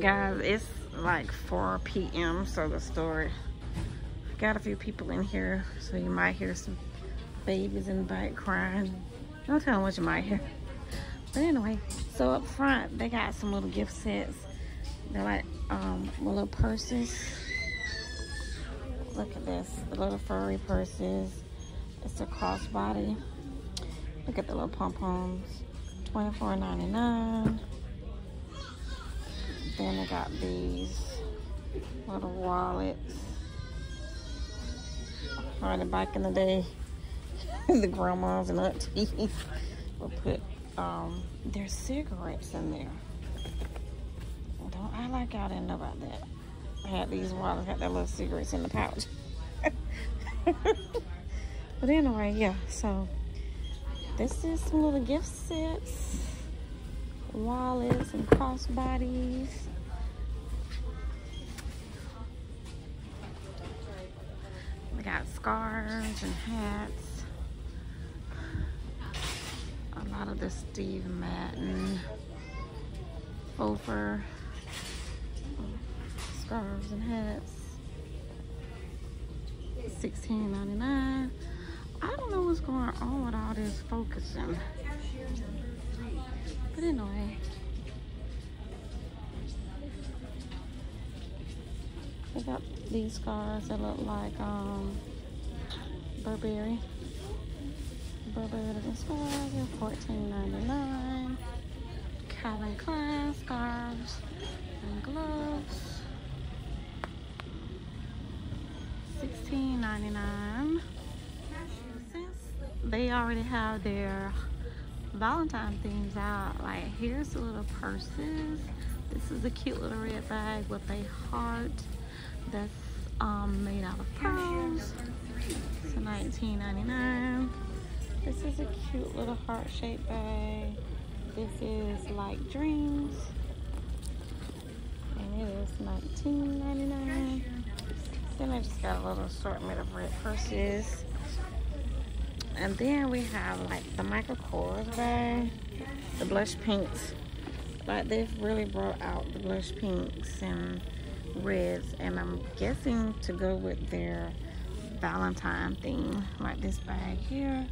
Guys, it's like 4 p.m. So the store got a few people in here. So you might hear some babies in the back crying. Don't tell them what you might hear. But anyway, so up front, they got some little gift sets. They're like um, little purses. Look at this, the little furry purses. It's a crossbody. Look at the little pom-poms. $24.99. Then they got these little wallets. Harder back in the day, the grandmas and aunties would put um, their cigarettes in there. Don't I like y'all didn't know about that. I had these wallets, had their little cigarettes in the pouch. but anyway, yeah, so this is some little gift sets, wallets and crossbodies. We got scarves and hats. A lot of the Steve Madden fur scarves and hats. $16.99. I don't know what's going on with all this focusing. But anyway. I got these scarves that look like um, Burberry. Burberry looking scarves are $14.99. Calvin Klein scarves and gloves. $16.99. Since they already have their Valentine themes out, like here's the little purses. This is a cute little red bag with a heart that's um, made out of pearls. So $19.99. This is a cute little heart-shaped bag. This is like dreams. And it is $19.99. Then I just got a little assortment of red purses. And then we have like the Michael Kors bag, the blush pinks. Like they've really brought out the blush pinks and reds. And I'm guessing to go with their Valentine theme. Like this bag here.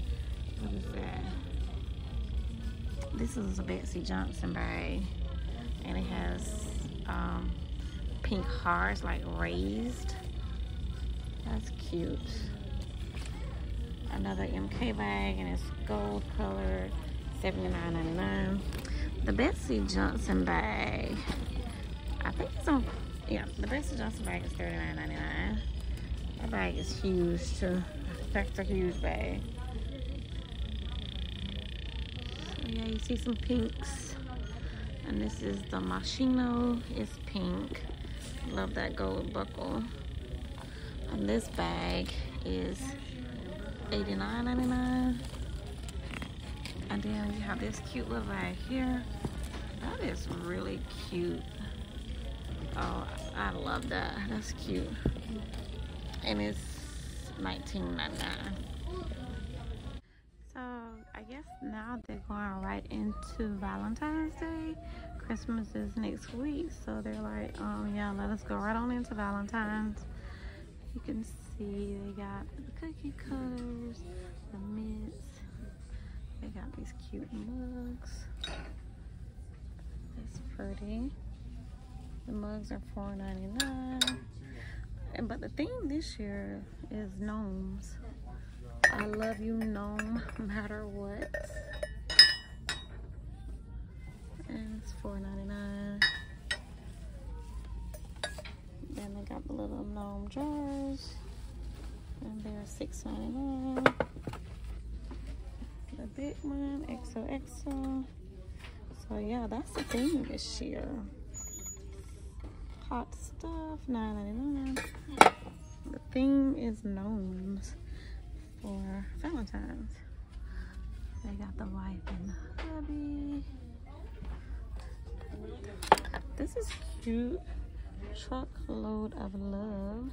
What is that? This is a Betsey Johnson bag. And it has um, pink hearts like raised. That's cute. Another MK bag and it's gold colored, $79.99. The Betsey Johnson bag, I think it's on, yeah, the Betsey Johnson bag is $39.99. That bag is huge too. That's a huge bag. So yeah, you see some pinks. And this is the Moschino. it's pink. Love that gold buckle. And this bag is $89.99. And then you have this cute little bag here. That is really cute. Oh, I love that. That's cute. And it's $19.99. So I guess now they're going right into Valentine's Day. Christmas is next week, so they're like, um, yeah, let us go right on into Valentine's you can see they got the cookie cutters, the mints. They got these cute mugs. That's pretty. The mugs are $4.99. And but the theme this year is gnomes. I love you gnome no matter what. And it's $4.99. Then they got the little gnome jars. And they're $6.99. The big one, XOXO. So yeah, that's the theme this year. Hot stuff, $9.99. Hmm. The theme is gnomes for Valentine's. They got the wife and the hubby. This is cute truckload of love.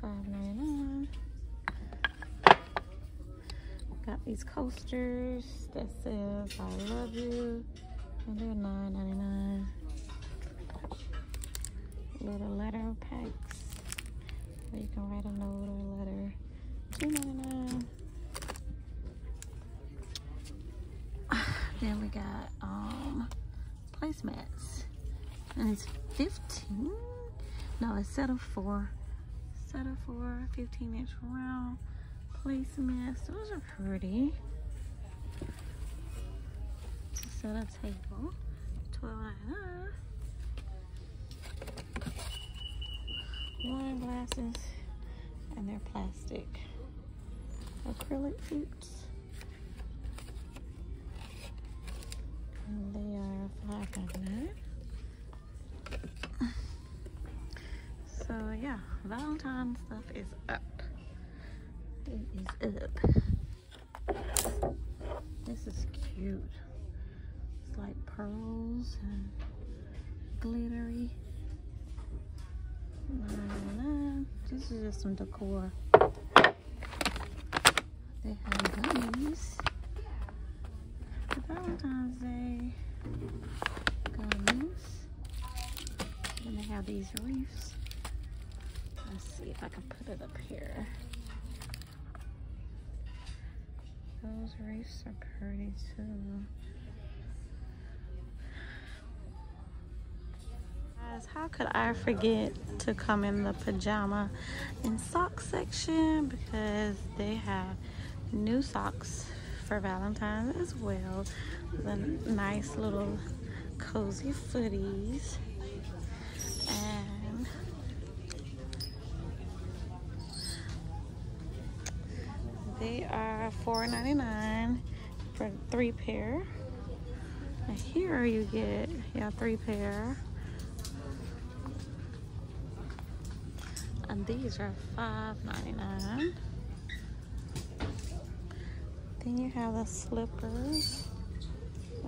Five ninety nine. Got these coasters that says I love you. And they're nine ninety nine. Little letter packs. Where you can write a note or a letter. $2.99. Then we got um placemats. And it's 15. No, it's set of four. Set of four, 15 inch round placemats. Those are pretty. Set a table. 12.99. Wine glasses and they're plastic acrylic feet. And they are five ninety nine. So yeah, Valentine's stuff is up. It is up. This is cute. It's like pearls and glittery. This is just some decor. They have gummies. Valentine's Day gummies. Then they have these reefs. Let's see if I can put it up here. Those reefs are pretty too. Guys, how could I forget to come in the pajama and sock section because they have new socks for Valentine's as well. The nice little cozy footies. And they are $4.99 for three pair. And here you get, yeah, three pair. And these are $5.99. Then you have the slippers.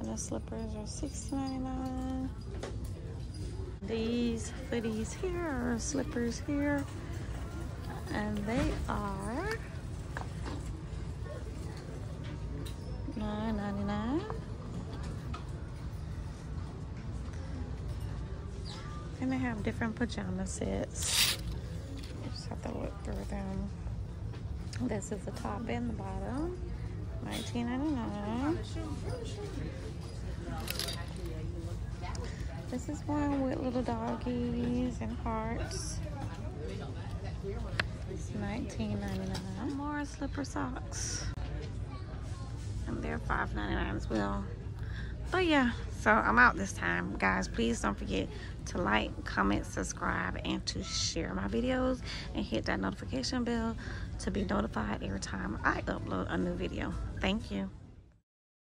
And the slippers are $6.99. These footies here are slippers here. And they are $9.99. And they have different pajama sets. You just have to look them. This is the top and the bottom. $19.99. This is one with little doggies and hearts. It's $19.99. More slipper socks. And they're $5.99 as well. But yeah, so I'm out this time. Guys, please don't forget to like, comment, subscribe, and to share my videos and hit that notification bell to be notified every time I upload a new video. Thank you.